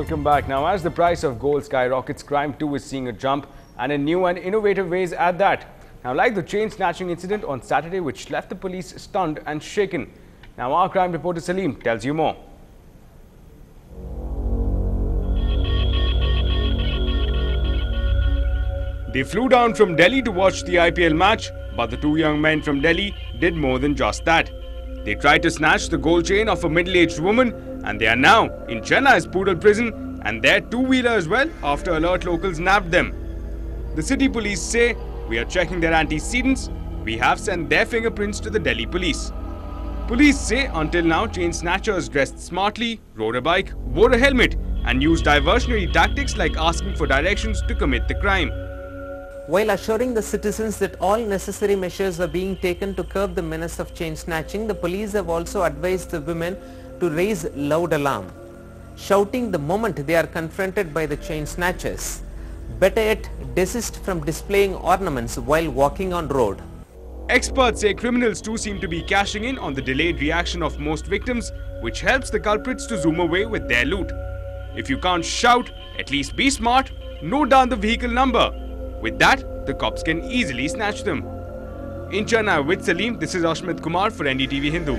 Welcome back. Now, as the price of gold skyrockets, crime too is seeing a jump and in new and innovative ways at that. Now, like the chain snatching incident on Saturday, which left the police stunned and shaken. Now, our crime reporter Salim tells you more. They flew down from Delhi to watch the IPL match, but the two young men from Delhi did more than just that. They tried to snatch the gold chain of a middle-aged woman and they are now in Chennai's Puzhal prison and their two-wheeler as well after alert locals nabbed them. The city police say, we are checking their antecedents, we have sent their fingerprints to the Delhi police. Police say until now chain snatchers dressed smartly, rode a bike, wore a helmet and used diversionary tactics like asking for directions to commit the crime. While assuring the citizens that all necessary measures are being taken to curb the menace of chain snatching, the police have also advised the women to raise loud alarm, shouting the moment they are confronted by the chain snatchers. Better yet, desist from displaying ornaments while walking on road. Experts say criminals too seem to be cashing in on the delayed reaction of most victims, which helps the culprits to zoom away with their loot. If you can't shout, at least be smart, note down the vehicle number. With that, the cops can easily snatch them. In Chennai with Salim, this is Ashmit Kumar for NDTV Hindu.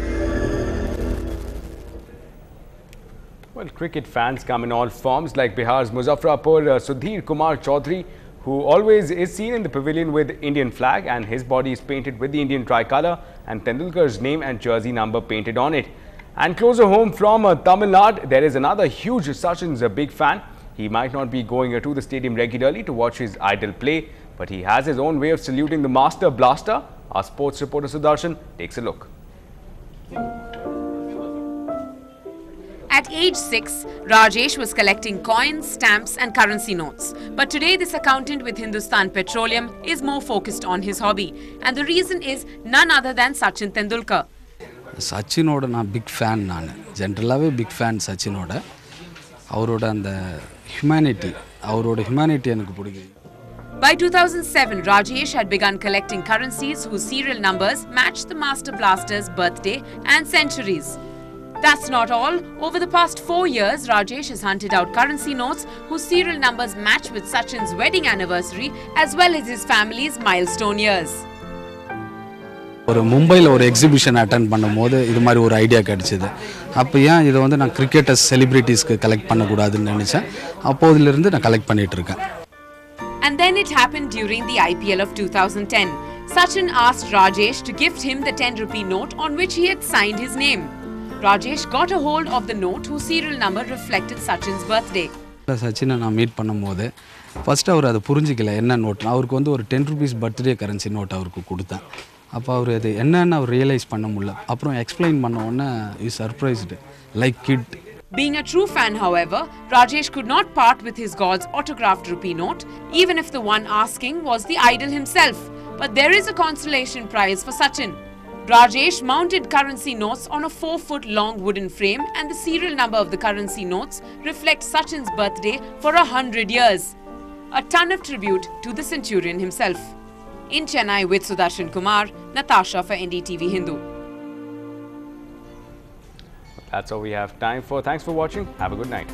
Well, cricket fans come in all forms like Bihar's Muzaffarpur uh, Sudhir Kumar Chaudhary who always is seen in the pavilion with Indian flag and his body is painted with the Indian tricolour and Tendulkar's name and jersey number painted on it. And closer home from uh, Tamil Nadu, there is another huge Sachin's a big fan. He might not be going uh, to the stadium regularly to watch his idol play, but he has his own way of saluting the master blaster. Our sports reporter Sudarshan takes a look. At age 6, Rajesh was collecting coins, stamps and currency notes. But today this accountant with Hindustan Petroleum is more focused on his hobby. And the reason is none other than Sachin Tendulkar. சச்சினோட நான் big fan நான் ஜென்ரலாகவே big fan சச்சினோட அவரோட அந்த humanity அவரோட humanity எனக்கு பிடிக்குது By 2007, Rajesh had begun collecting currencies whose serial numbers matched the Master Blaster's birthday and centuries. That's not all. Over the past four years, Rajesh has hunted out currency notes whose serial numbers match with Sachin's wedding anniversary as well as his family's milestone years. ஒரு மும்பையில் ஒரு exhibition attend பண்ணும்போது இது மாதிரி ஒரு idea கிடச்சிது அப்போ ஏன் இதை வந்து நான் கிரிக்கெட்டர்ஸ் செலிப்ரிட்டிஸ்க்கு கலெக்ட் பண்ணக்கூடாதுன்னு நினச்சேன் அப்போதிலிருந்து நான் கலெக்ட் பண்ணிட்டு இருக்கேன் And then it happened during the IPL of 2010. Sachin asked Rajesh to gift him the 10 rupee note on which he had signed his name. Rajesh got a hold of the note whose serial number reflected Sachin's birthday. சச்சினை நான் meet பண்ணும்போது first அவர் அதை புரிஞ்சிக்கல என்ன note அவருக்கு வந்து ஒரு ten rupees birthday currency note அவருக்கு கொடுத்தேன் அப்போ அவர் அது என்னன்னு அவர் ரியலைஸ் பண்ண முடியல அப்புறம் எக்ஸ்பிளைன் பண்ண உடனே is surprised like kid Being a true fan, however, Rajesh could not part with his god's autographed rupee note, even if the one asking was the idol himself. But there is a consolation prize for Sachin. Rajesh mounted currency notes on a 4 foot long wooden frame, and the serial number of the currency notes reflects Sachin's birthday for a hundred years. A ton of tribute to the centurion himself. In Chennai with Sudarshan Kumar, Natasha for NDTV Hindu. That's all we have time for. Thanks for watching. Have a good night.